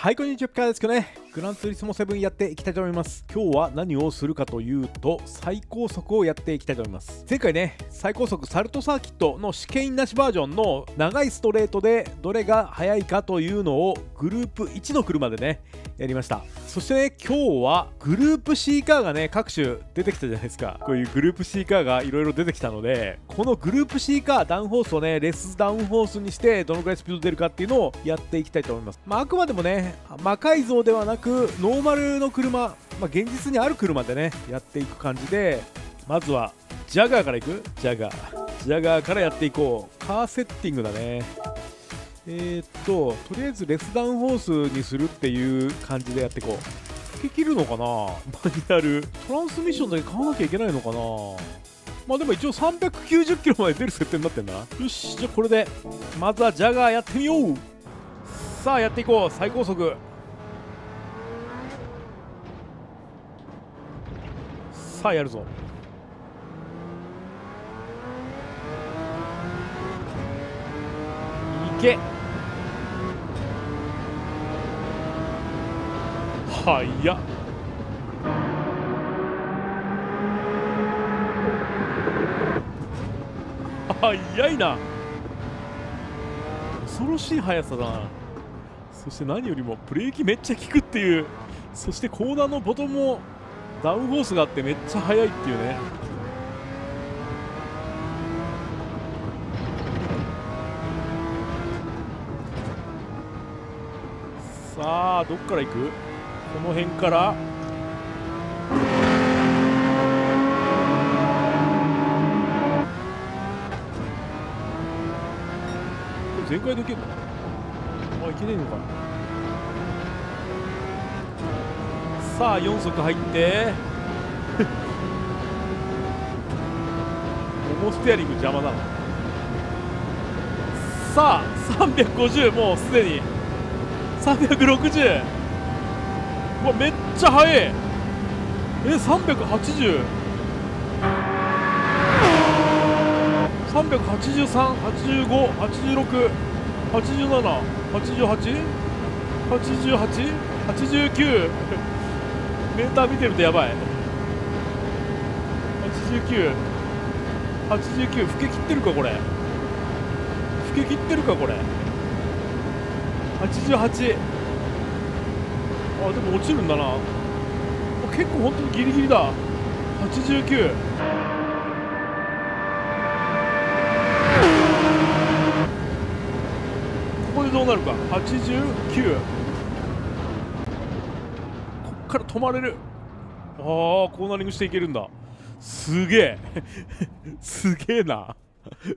はい、こんにちは、ピカですけどね、グランツーリスモ7やっていきたいと思います。今日は何をするかというと、最高速をやっていきたいと思います。前回ね、最高速サルトサーキットの試験なしバージョンの長いストレートでどれが速いかというのをグループ1の車でね、やりました。そしてね、今日はグループ C カーがね、各種出てきたじゃないですか。こういうグループ C カーがいろいろ出てきたので、このグループ C カーダウンホースをね、レスダウンホースにしてどのくらいスピード出るかっていうのをやっていきたいと思います。まあ、あくまでもね、魔改造ではなく、ノーマルの車、まあ、現実にある車でね、やっていく感じで、まずは、ジャガーからいくジャガー。ジャガーからやっていこう。カーセッティングだね。えー、っと、とりあえずレスダウンホースにするっていう感じでやっていこう。できるのかな？マニュアル。トランスミッションだけ買わなきゃいけないのかな？まあでも一応390キロまで出る設定になってんだな。よし、じゃあこれで、まずはジャガーやってみようさあやっていこう最高速さあやるぞ。いけ。はやっ。早いな。恐ろしい速さだな。そして何よりもブレーキめっちゃ効くっていう。そしてコーナーのボトムもダウンホースがあってめっちゃ速いっていうね。さあどっから行く？この辺から？全開でいけるの？あいけねえのかな？さあ4速入って。モモステアリング邪魔だなさあ350もうすでに。360うわめっちゃ速い。え380 383858687888889、メーター見てるとやばい。89、89、老け切ってるかこれ。老け切ってるかこれ。88あでも落ちるんだな。結構本当にギリギリだ。89ここでどうなるか。89から止まれる。ああコーナリングしていけるんだ。すげえ。すげえな。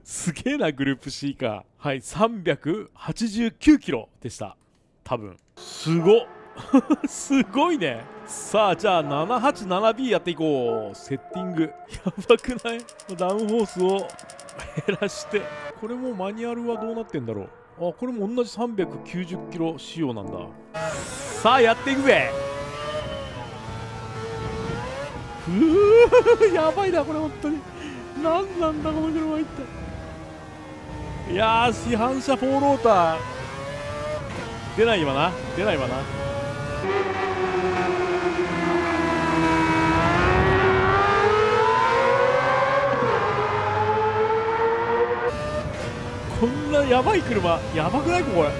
すげえなグループ C かはい389キロでした。多分。すごっ。すごいね。さあじゃあ 787B やっていこう。セッティング。やばくない？ダウンホースを 減らして。これもマニュアルはどうなってんだろう。あこれも同じ390キロ仕様なんだ。さあやっていくぜ。ふう やばいなこれ本当に。何なんだこの車一体。いやー市販車フォローター。出ないわな。出ないわな。こんなやばい車やばくない？これ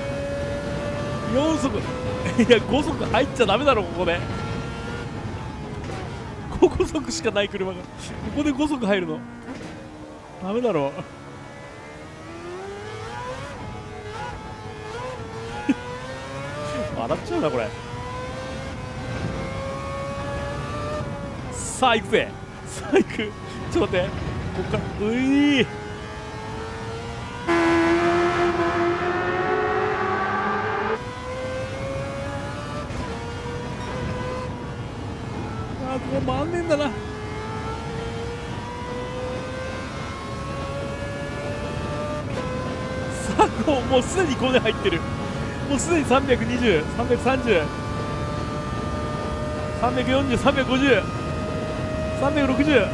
4速いや5速入っちゃダメだろここで。5速しかない車が。ここで5速入るの。ダメだろ。笑っちゃうなこれ。さあ行くぜ。さあ行く。ちょっと待って。こっからういんだなさあこうもうすでに5で入ってるもうすでに320、330、340、350、360、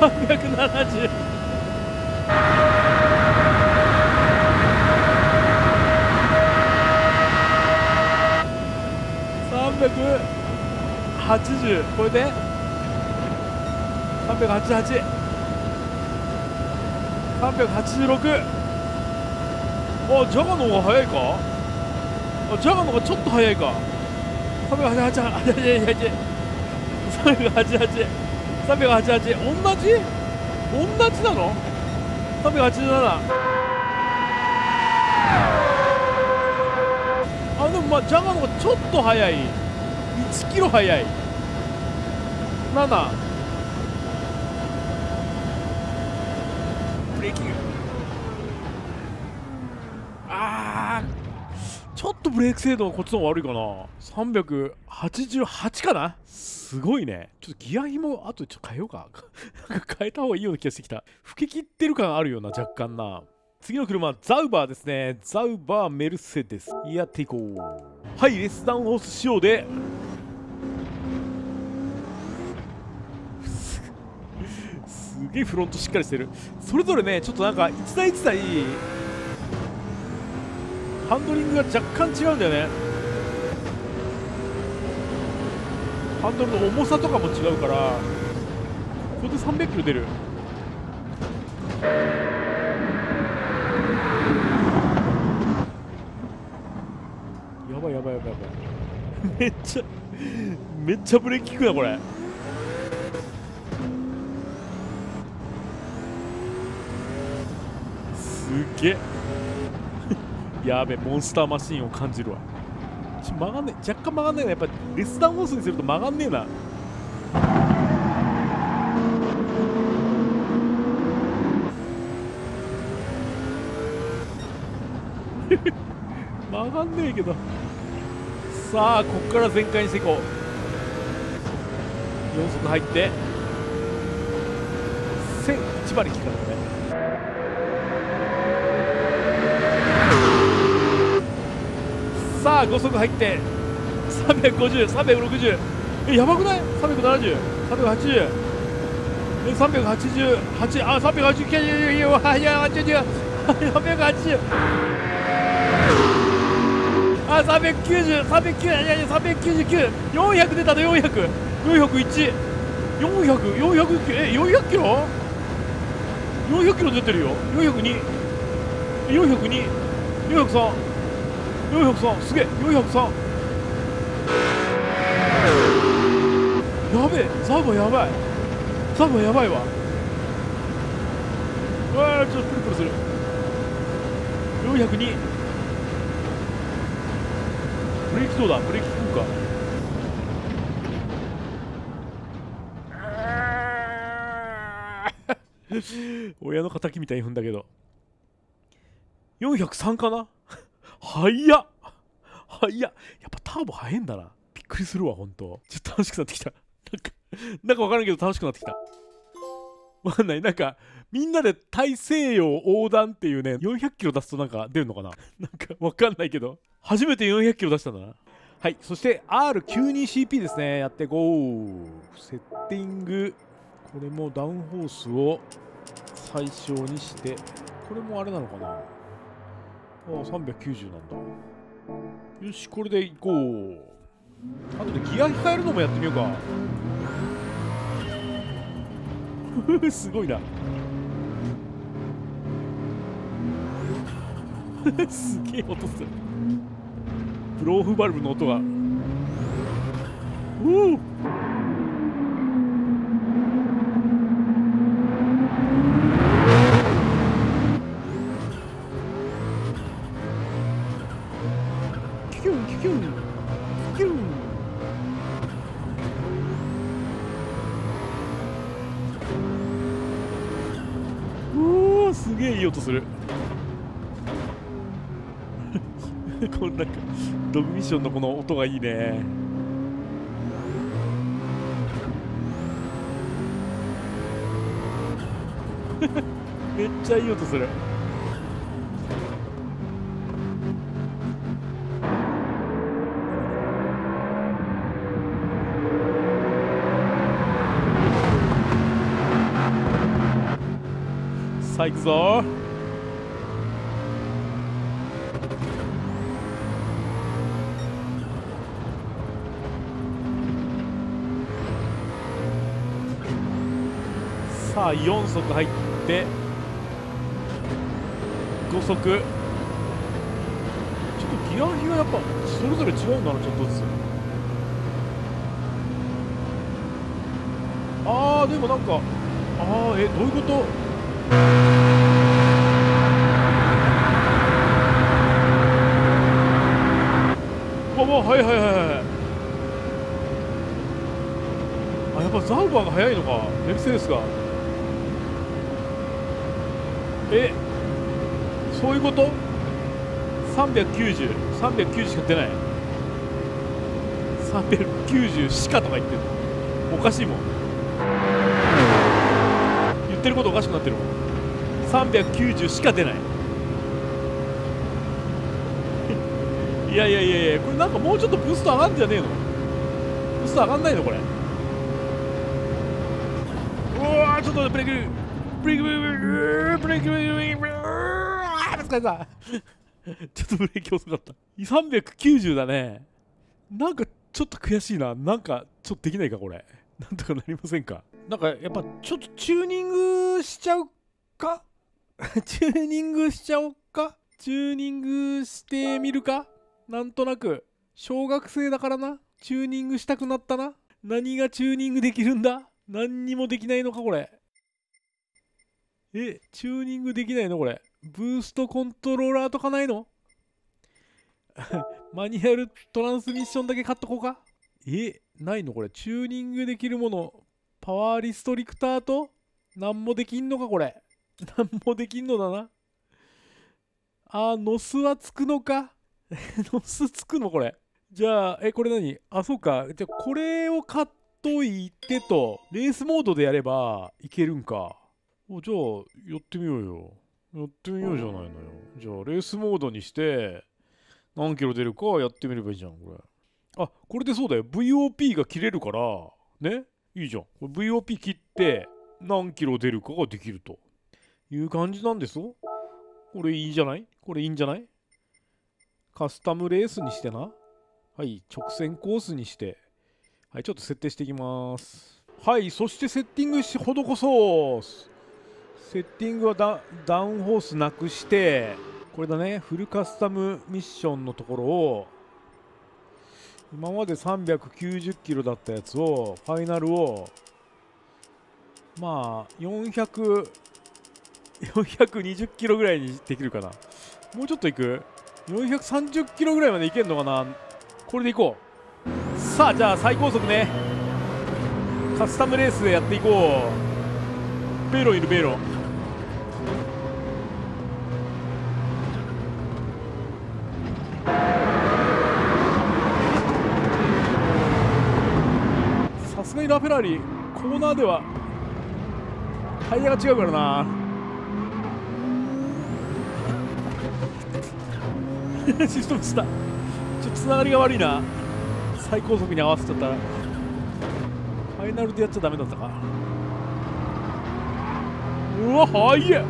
370。380これで？388 386あジャガの方が早いか？あジャガの方がちょっと早いか。388 388 388同じ？同じなの？387あでもまあジャガの方がちょっと早い。1キロ早い。7ブレーキングあーちょっとブレーク精度がこっちの方が悪いかな。388かな？すごいね。ちょっとギア紐あとちょっと変えようか。なんか変えた方がいいような気がしてきた。吹き切ってる感あるような若干な。次の車ザウバーですね。ザウバーメルセデス。やっていこう。はいレスダウンホース仕様ですすげえフロントしっかりしてる。それぞれねちょっとなんか一台一台ハンドリングが若干違うんだよね。ハンドルの重さとかも違うからここで300キロ出る。やばいやばいやばいやばい。めっちゃめっちゃブレーキ効くなこれすっげえ。やべモンスターマシンを感じるわ。ち曲がんね若干曲がんねえな。やっぱレスダンホースにすると曲がんねえな。曲がんねえけど。さあこっから全開にしていこう。4速入って1001馬力から5速入って350、360えやばくない ?370、380え388あ389いやいやいや380あ390、390いやいや399 400出たの400 401 400、400え400キロ ?400 キロ出てるよ402 402 403 403すげえ403やべえザーバやばい。ザーバやばいわ。うわちょっとプルプルする。402ブレーキどうだ？ブレーキ効くか？親の敵みたいに踏んだけど。403かな？早っ。早っ。やっぱターボ早いんだな。びっくりするわほんとちょっと楽しくなってきた。なんかなんか分からんけど楽しくなってきた。わかんない。なんかみんなで大西洋横断っていうね400キロ出すとなんか出るのかな。なんか分かんないけど。初めて400キロ出したんだな。はい。そして R92CP ですね。やっていこう。セッティング。これもダウンホースを最小にして。これもあれなのかな。あ390なんだ。よしこれでいこう。あとでギア控えるのもやってみようか。すごいな。すげえ音する。ブローフバルブの音が。うおすげえいい音する。このなんかドグミッションのこの音がいいね。めっちゃいい音する。さあ行くぞ。さあ4足入って5足。ちょっとギア比がやっぱそれぞれ違うんだなちょっとずつ。ああでもなんかああえどういうこと？はいはいはいはい。あやっぱザウバーが速いのか。メルセデスが。えそういうこと？390390しか出ない。390しかとか言ってるおかしいもん。言ってることおかしくなってるもん。390しか出ない。いやいやいやいやこれなんかもうちょっとブースト上がんじゃねえの？ブースト上がんないの？これ。うわちょっとブレーキブレーキブレーキブレーキブレーキブレーキブレーキあー疲れたちょっとブレーキ遅かった390だねなんかちょっと悔しいななんかちょっとできないかこれなんとかなりませんかなんかやっぱちょっとチューニングしちゃうかチューニングしちゃおうかチューニングしてみるかなんとなく小学生だからな。チューニングしたくなったな。何がチューニングできるんだ？何にもできないのかこれ。えチューニングできないの？これ。ブーストコントローラーとかないの？マニュアルトランスミッションだけ買っとこうか。えないの？これ。チューニングできるもの。パワーリストリクターと？何もできんのかこれ。何もできんのだな。あーノスはつくのか。ノスつくのこれ。じゃあえこれ何？あそうか。じゃあこれを買っといてとレースモードでやればいけるんか。おじゃあやってみようよ。やってみようじゃないのよ。じゃあレースモードにして何キロ出るかやってみればいいじゃんこれ。あこれでそうだよ。VOP が切れるからね？いいじゃん。VOP 切って何キロ出るかができるという感じなんです。よこれいいじゃない？これいいんじゃない？カスタムレースにしてな。はい直線コースにして。はいちょっと設定していきます。はいそしてセッティングし施そう。セッティングはダダウンホースなくしてこれだね。フルカスタムミッションのところを今まで390キロだったやつをファイナルをまあ400 420キロぐらいにできるかな。もうちょっといく？430キロぐらいまでいけるのかな。これでいこう。さあじゃあ最高速ね。カスタムレースでやっていこう。ベロいるベロ。さすがにラフェラーリコーナーではタイヤが違うからな。システムした。ちょっとつながりが悪いな。最高速に合わせちゃった。らファイナルでやっちゃダメだったか。うわ速い。え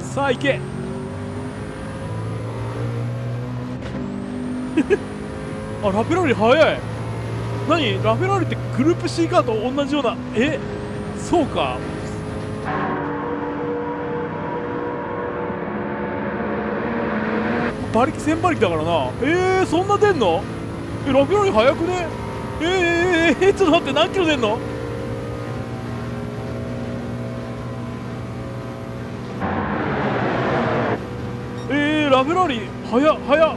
さあ行け。あラフェラーリ速い。何？ラフェラーリってグループ C カーと同じような？え？そうか。馬力1000馬力だからな。えー、そんな出んの？えラフェラーリ速くね？えー、えー、えー、ちょっと待って何キロ出んの？えー、ラフェラーリ速っ速っ、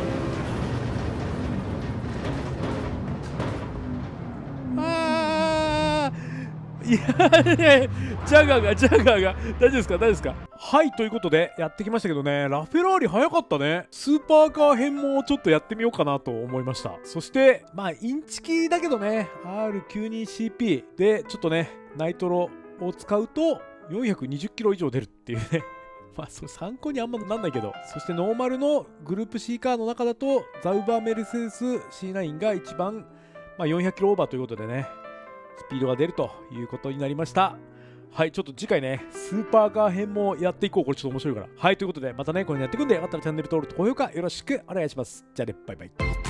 いやジャガーがジャガーが。大丈夫ですか？大丈夫ですか？はいということでやってきましたけどね。ラフェラーリ早かったね。スーパーカー編もちょっとやってみようかなと思いました。そしてまあインチキだけどね。R92CP でちょっとねナイトロを使うと420キロ以上出るっていうね。まあ、それ参考にあんまなんないけど。そしてノーマルのグループ C カーの中だと、ザウバーメルセデス C9 が一番、まあ、400キロオーバーということでね、スピードが出るということになりました。はい、ちょっと次回ね、スーパーカー編もやっていこう。これちょっと面白いから。はい、ということで、またね、これやっていくんで、よかったらチャンネル登録と高評価よろしくお願いします。じゃあね、バイバイ。